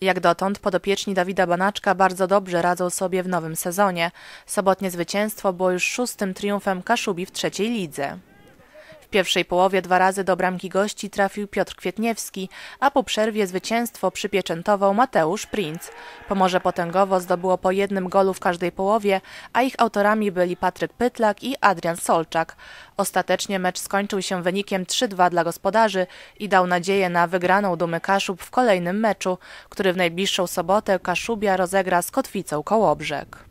Jak dotąd podopieczni Dawida Banaczka bardzo dobrze radzą sobie w nowym sezonie. Sobotnie zwycięstwo było już szóstym triumfem Kaszubi w trzeciej lidze. W pierwszej połowie dwa razy do bramki gości trafił Piotr Kwietniewski, a po przerwie zwycięstwo przypieczętował Mateusz Princ. Pomorze Potęgowo zdobyło po jednym golu w każdej połowie, a ich autorami byli Patryk Pytlak i Adrian Solczak. Ostatecznie mecz skończył się wynikiem 3-2 dla gospodarzy i dał nadzieję na wygraną Dumy Kaszub w kolejnym meczu, który w najbliższą sobotę Kaszubia rozegra z Kotwicą Kołobrzeg.